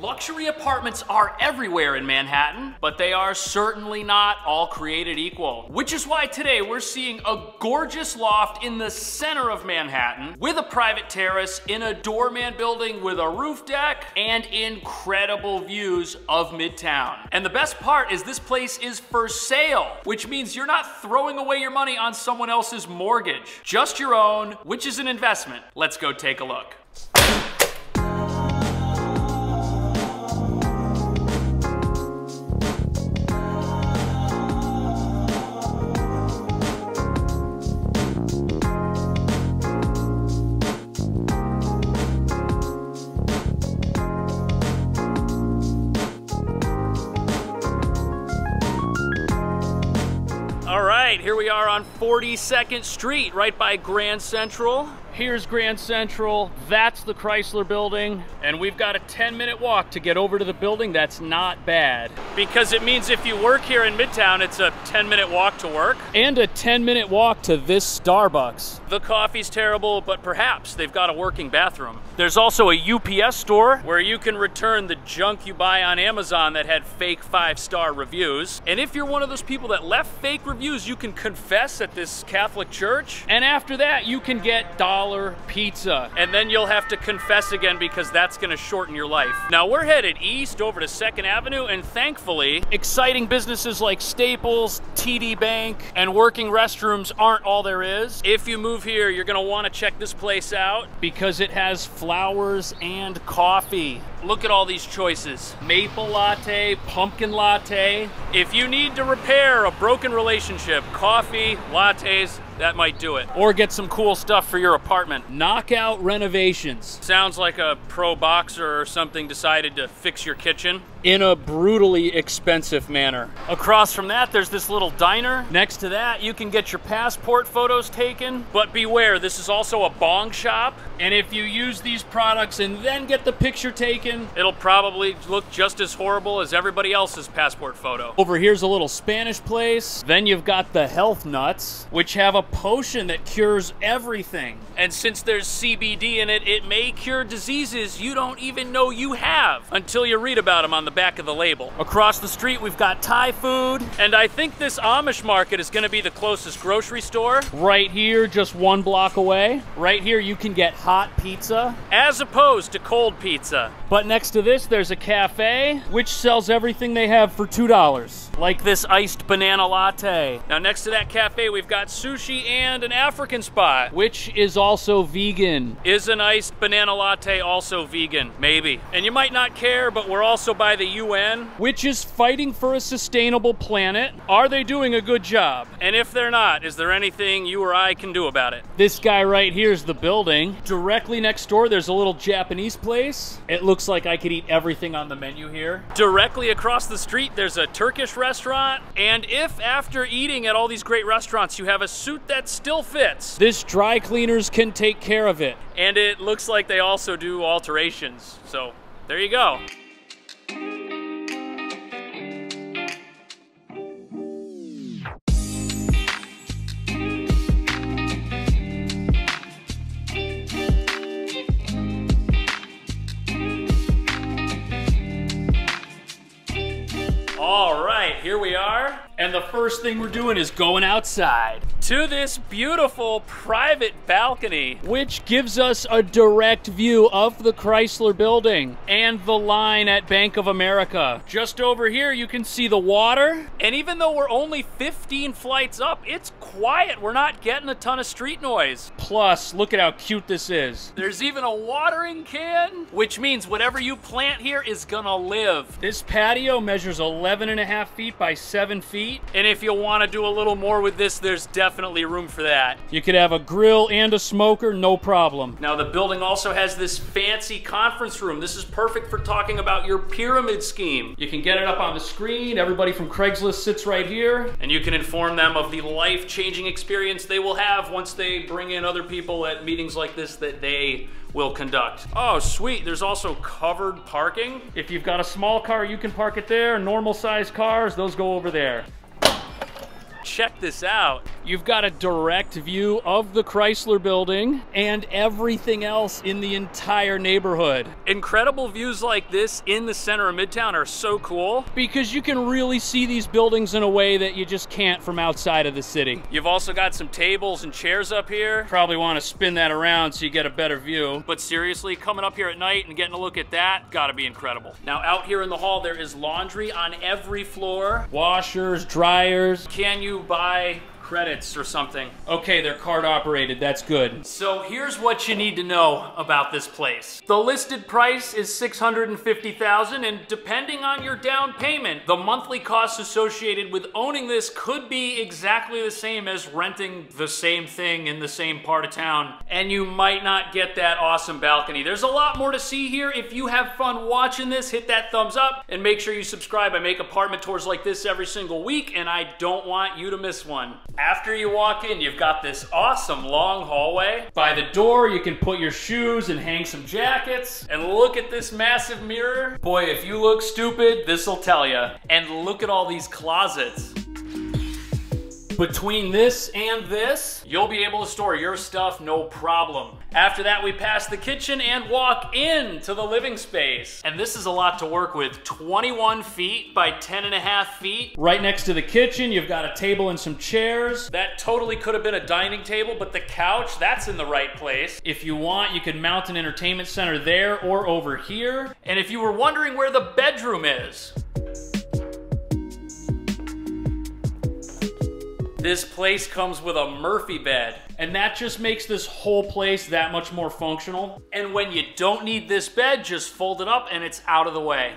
Luxury apartments are everywhere in Manhattan, but they are certainly not all created equal. Which is why today we're seeing a gorgeous loft in the center of Manhattan with a private terrace in a doorman building with a roof deck and incredible views of Midtown. And the best part is this place is for sale, which means you're not throwing away your money on someone else's mortgage, just your own, which is an investment. Let's go take a look. Right, here we are on 42nd Street, right by Grand Central. Here's Grand Central, that's the Chrysler building, and we've got a 10 minute walk to get over to the building. That's not bad. Because it means if you work here in Midtown, it's a 10 minute walk to work. And a 10 minute walk to this Starbucks. The coffee's terrible, but perhaps they've got a working bathroom. There's also a UPS store where you can return the junk you buy on Amazon that had fake five star reviews. And if you're one of those people that left fake reviews, you can confess at this Catholic church. And after that, you can get dollar pizza. And then you'll have to confess again because that's gonna shorten your life. Now we're headed east over to 2nd Avenue and thankfully, exciting businesses like Staples, TD Bank, and working restrooms aren't all there is. If you move here, you're gonna wanna check this place out because it has flowers and coffee. Look at all these choices. Maple latte, pumpkin latte. If you need to repair a broken relationship, coffee, lattes, that might do it. Or get some cool stuff for your apartment. Knockout renovations. Sounds like a pro boxer or something decided to fix your kitchen in a brutally expensive manner. Across from that, there's this little diner. Next to that, you can get your passport photos taken. But beware, this is also a bong shop. And if you use these products and then get the picture taken, it'll probably look just as horrible as everybody else's passport photo. Over here's a little Spanish place. Then you've got the Health Nuts, which have a potion that cures everything. And since there's CBD in it, it may cure diseases you don't even know you have until you read about them on the back of the label. Across the street, we've got Thai food. And I think this Amish market is gonna be the closest grocery store. Right here, just one block away. Right here, you can get hot pizza as opposed to cold pizza. But next to this, there's a cafe which sells everything they have for $2. Like this iced banana latte. Now, next to that cafe, we've got sushi and an African spot, which is also vegan. Is an iced banana latte also vegan? Maybe. And you might not care, but we're also by the UN, which is fighting for a sustainable planet. Are they doing a good job? And if they're not, is there anything you or I can do about it? This guy right here is the building. Directly next door, there's a little Japanese place. It looks like I could eat everything on the menu here. Directly across the street, there's a Turkish restaurant. And if after eating at all these great restaurants, you have a suit that still fits, this dry cleaners can take care of it. And it looks like they also do alterations. So there you go. And the first thing we're doing is going outside to this beautiful private balcony, which gives us a direct view of the Chrysler building and the line at Bank of America. Just over here, you can see the water. And even though we're only 15 flights up, it's quiet. We're not getting a ton of street noise. Plus, look at how cute this is. There's even a watering can, which means whatever you plant here is gonna live. This patio measures 11 and a half feet by seven feet. And if you wanna do a little more with this, there's definitely room for that. You could have a grill and a smoker, no problem. Now the building also has this fancy conference room. This is perfect for talking about your pyramid scheme. You can get it up on the screen. Everybody from Craigslist sits right here. And you can inform them of the life-changing experience they will have once they bring in other people at meetings like this that they will conduct. Oh, sweet. There's also covered parking. If you've got a small car, you can park it there. Normal sized cars, those go over there. Check this out. You've got a direct view of the Chrysler building and everything else in the entire neighborhood. Incredible views like this in the center of Midtown are so cool because you can really see these buildings in a way that you just can't from outside of the city. You've also got some tables and chairs up here. Probably want to spin that around so you get a better view. But seriously, coming up here at night and getting a look at that, gotta be incredible. Now out here in the hall, there is laundry on every floor. Washers, dryers. Can you buy credits or something. Okay, they're card operated, that's good. So here's what you need to know about this place. The listed price is 650,000 and depending on your down payment, the monthly costs associated with owning this could be exactly the same as renting the same thing in the same part of town. And you might not get that awesome balcony. There's a lot more to see here. If you have fun watching this, hit that thumbs up and make sure you subscribe. I make apartment tours like this every single week and I don't want you to miss one. After you walk in, you've got this awesome long hallway. By the door, you can put your shoes and hang some jackets. And look at this massive mirror. Boy, if you look stupid, this'll tell you. And look at all these closets. Between this and this, you'll be able to store your stuff no problem. After that, we pass the kitchen and walk into the living space. And this is a lot to work with. 21 feet by 10 and a half feet. Right next to the kitchen, you've got a table and some chairs. That totally could have been a dining table, but the couch, that's in the right place. If you want, you can mount an entertainment center there or over here. And if you were wondering where the bedroom is, This place comes with a Murphy bed, and that just makes this whole place that much more functional. And when you don't need this bed, just fold it up and it's out of the way.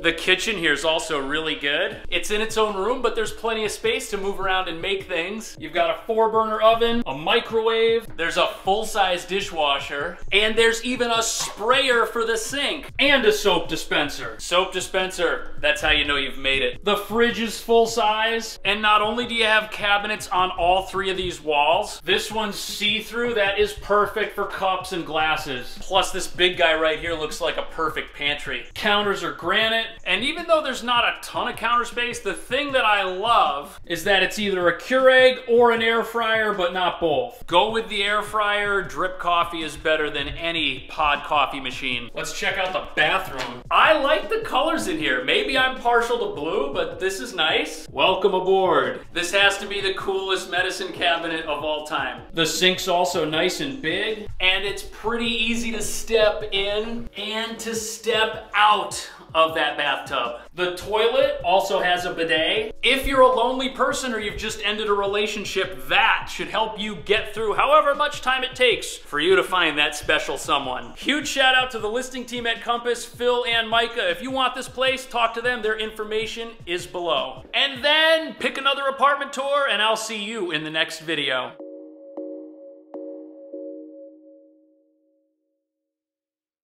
The kitchen here is also really good. It's in its own room, but there's plenty of space to move around and make things. You've got a four burner oven, a microwave, there's a full-size dishwasher, and there's even a sprayer for the sink, and a soap dispenser. Soap dispenser, that's how you know you've made it. The fridge is full size, and not only do you have cabinets on all three of these walls, this one's see-through, that is perfect for cups and glasses. Plus this big guy right here looks like a perfect pantry. Counters are granite, and even though there's not a ton of counter space, the thing that I love is that it's either a Keurig or an air fryer, but not both. Go with the air fryer. Drip coffee is better than any pod coffee machine. Let's check out the bathroom. I like the colors in here. Maybe I'm partial to blue, but this is nice. Welcome aboard. This has to be the coolest medicine cabinet of all time. The sink's also nice and big, and it's pretty easy to step in and to step out of that bathtub. The toilet also has a bidet. If you're a lonely person or you've just ended a relationship, that should help you get through however much time it takes for you to find that special someone. Huge shout out to the listing team at Compass, Phil and Micah. If you want this place, talk to them. Their information is below. And then pick another apartment tour and I'll see you in the next video.